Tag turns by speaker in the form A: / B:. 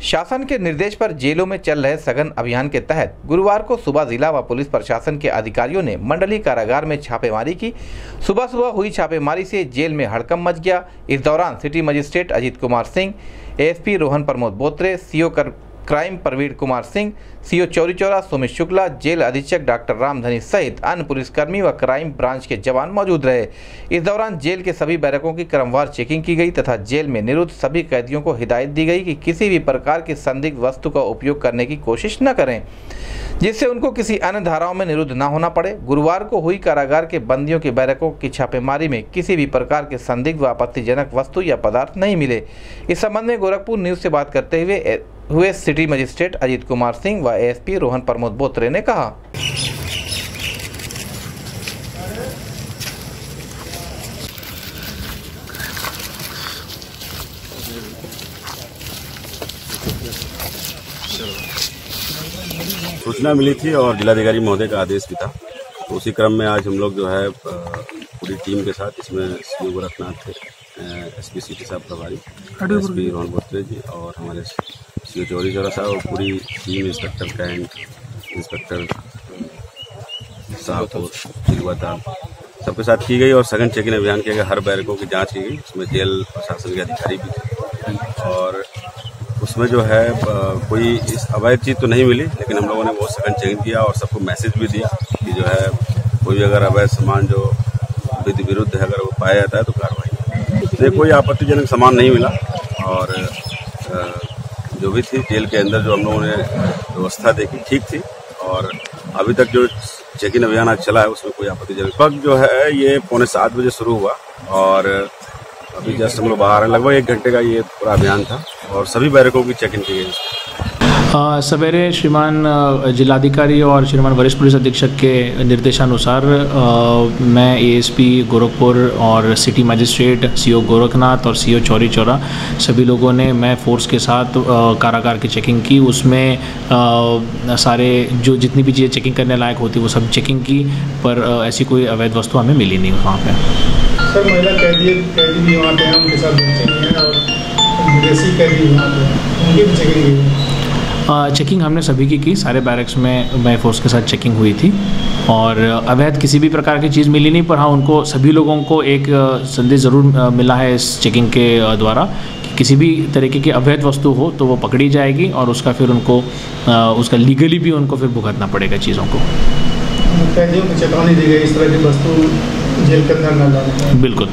A: शासन के निर्देश पर जेलों में चल रहे सघन अभियान के तहत गुरुवार को सुबह जिला व पुलिस प्रशासन के अधिकारियों ने मंडली कारागार में छापेमारी की। सुबह सुबह हुई छापेमारी से जेल में हड़कम मच गया। इस दौरान city magistrate Ajit Kumar Singh, ASP Rohan Pramod Botre, CO कर crime Praveen Kumar Singh, CO Chauri Chaura Sumit Shukla, jail अधीक्षक डॉक्टर रामधनी सहित अन्य पुलिसकर्मी व क्राइम ब्रांच के जवान मौजूद रहे। इस दौरान जेल के सभी बैरकों की क्रमवार चेकिंग की गई तथा जेल में निरुद्ध सभी कैदियों को हिदायत दी गई कि किसी भी प्रकार की संदिग्ध वस्तु का उपयोग करने की कोशिश न करें। जिससे उनको किसी अन्य धाराओं में निरुद्ध न होना पड़े। गुरुवार को हुई कारागार के बंदियों के बैरकों की छापेमारी में किसी भी प्रकार के संदिग्ध व आपत्तिजनक वस्तु या पदार्थ नहीं मिले। इस संबंध में गोरखपुर न्यूज़ से बात करते हुए हुए सिटी मजिस्ट्रेट अजीत कुमार सिंह व एएसपी रोहन प्रमोद बोत्रे ने कहा।
B: सूचना मिली थी और जिलाधिकारी महोदय का आदेश भी था। तो उसी क्रम में आज हम लोग जो है पूरी टीम के साथ इसमें सी गोरखनाथ थे एस पी सी टी साहब प्रभारी एस पी रोहन बोत्रे जी और हमारे सी ओ चौरी चौरा साहब और पूरी टीम इंस्पेक्टर कैंट इंस्पेक्टर साहब सबके साथ की गई और सघन चेकिंग अभियान गया हर बैरकों की जाँच की गई। उसमें जेल प्रशासन के अधिकारी भी थे। और उसमें जो है कोई इस अवैध चीज़ तो नहीं मिली, लेकिन हम लोगों ने बहुत सघन चेकिंग किया और सबको मैसेज भी दिया कि जो है, कोई अगर अवैध सामान जो विधि विरुद्ध है, अगर वो पाया जाता है तो कार्रवाई नहीं, कोई आपत्तिजनक सामान नहीं मिला और जो भी थी, जेल के अंदर जो हम लोगों ने व्यवस्था देखी, ठीक थी और अभी तक जो चेकिंग अभियान आज चला है, उसमें कोई आपत्तिजनक वक्त जो है, ये पौने सात बजे शुरू हुआ और अभी जस्ट हम लोग बाहर हैं। लगभग एक घंटे का ये पूरा अभियान था और सभी बैरकों की चेकिंग की गई
C: सवेरे श्रीमान जिलाधिकारी और श्रीमान वरिष्ठ पुलिस अधीक्षक के निर्देशानुसार मैं एएसपी गोरखपुर और सिटी मजिस्ट्रेट सीओ गोरखनाथ और सीओ चौरी चौरा सभी लोगों ने मैं फोर्स के साथ कारागार की चेकिंग की। उसमें आ, सारे जो जितनी भी चीज़ें चेकिंग करने लायक होती वो सब चेकिंग की पर ऐसी कोई अवैध वस्तु हमें मिली नहीं वहाँ पर
D: सर महिला कैदी कैदी भी वहाँ पे हैं उनके साथ बच्चे भी हैं और विदेशी कैदी वहाँ पे हैं। उनकी भी चेकिंग
C: चेकिंग हमने सभी की की सारे बैरक्स में मैं फोर्स के साथ चेकिंग हुई थी। और अवैध किसी भी प्रकार की चीज़ मिली नहीं पर हाँ उनको सभी लोगों को एक संदेश ज़रूर मिला है इस चेकिंग के द्वारा कि किसी भी तरीके की अवैध वस्तु हो तो वो पकड़ी जाएगी और उसका फिर उनको उसका लीगली भी उनको फिर भुगतना पड़ेगा चीज़ों को।
D: कैदियों को चेतावनी दी गई इस तरह की वस्तु जेल के अंदर न
C: बिल्कुल।